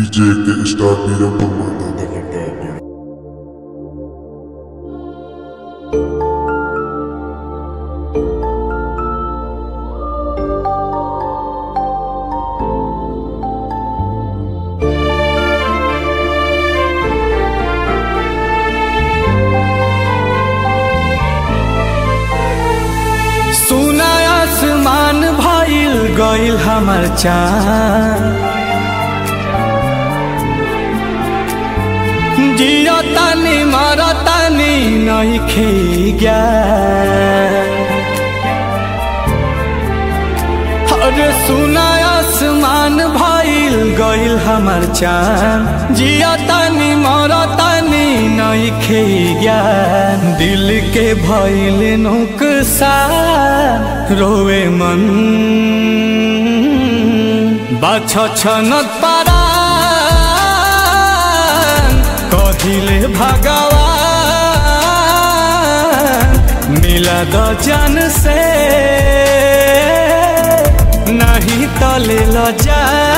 DJ के star मेरा बम्मा सुना आसमान भइल गइल हमर चाँद। तानी मर, तानी नइखे ज्ञान अरे सुना आसमान भइल गइल हमर चाँद। जियो तानी मर, तानी नइखे ज्ञान दिल के भइल नुकसान रोवे मन। बाछ छनत पारा कहिले भगवान मिला द जन से। नहीं तले ल जान।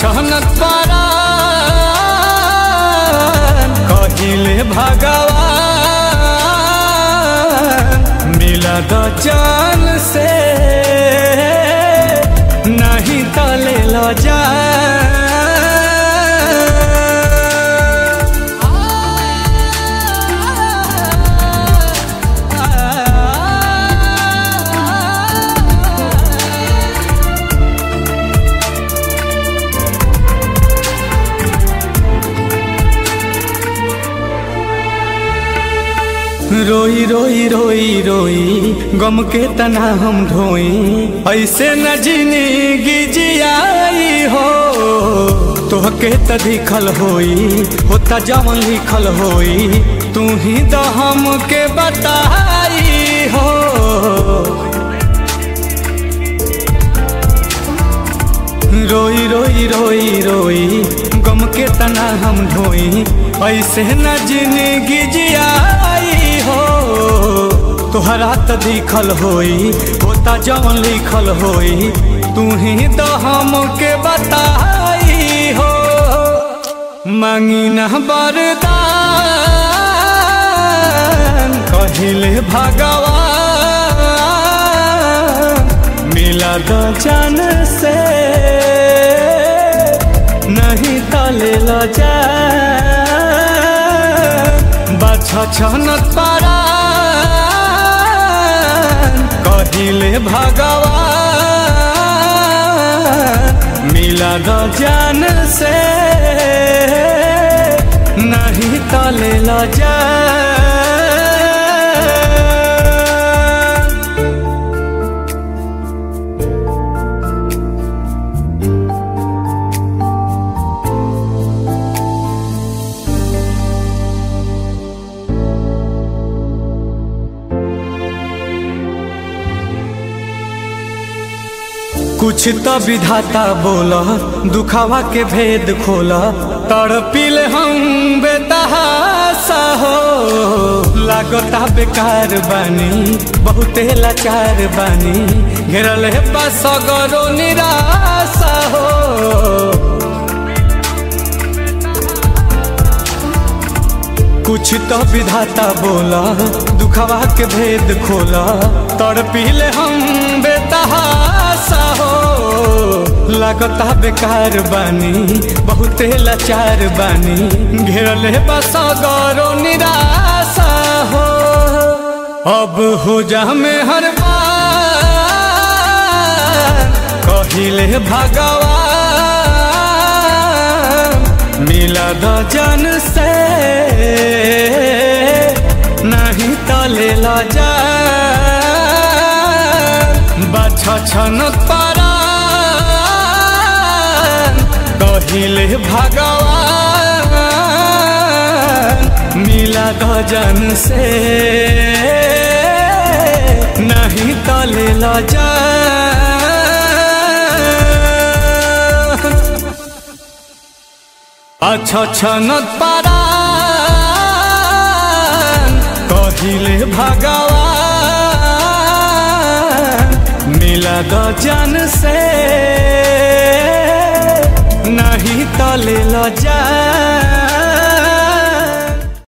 छनत पारा। कहिले भगवान मिला द जन से। नहीं तले ल रोई रोई रोई रोई, गम के तना हम ढोई। ऐसे न ज़िंदगी जियाई हो, तोहके त दिखल होई, होता जवन लिखल होई। तू ही तो हमके बताई हो। रोई रोई रोई रोई, गम के तना हम ढोई। ऐसे न ज़िंदगी जियाई तोहरा त दिखल होई होता जवन लिखल होई तू ही तो हमके बताई हो। मांगी न बरदान कहिले भगवान मिला द जन से नहीं तले ल जा बाछ छनत पारा कहिले भगवान मिला दो जान से नहीं तले ल जा कुछ तो विधाता बोला, दुखावा के भेद खोला। तड़पिल हम बेतहासा हो। लागता बेकार बानी, बहुते लाचार बानी। घेरल है पास निराशा हो। कुछ तो विधाता बोला दुखवा के भेद खोला। तड़पिले हम बेतहासा हो। लगता बेकार बानी, बहुते लाचार बानी। घेरल बस गौरो निराशा हो। अब हो जा में हर कहिले भगवान मिला द जन से बाछ छनत पारा। कहिले भगवान मिला जन से। नहीं तले ल जा अच्छा छनत पारा। कहिले भगवान लगा जान से। नहीं तले ल लो